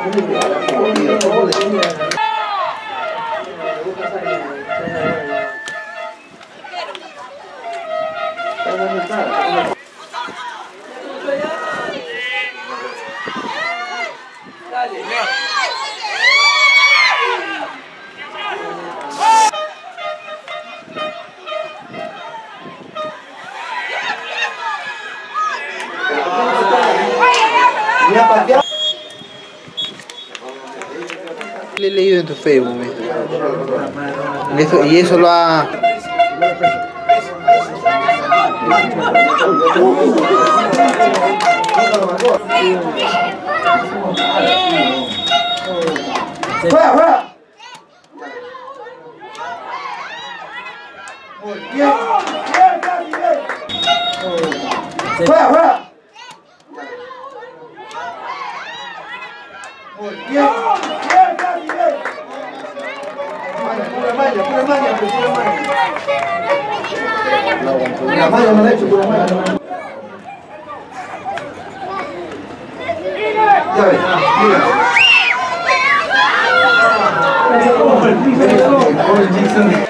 好好好好 Le he leído en tu Facebook. me- eso, y eso lo ha... Muy bien. Bien, Gaby, bien. Maña, pura maña, pura pero pura maña. Pura maña, no la he hecho, pura maña. Ya ves, mira. ¿Por qué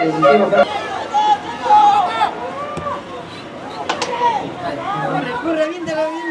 Corre, corre, bien de.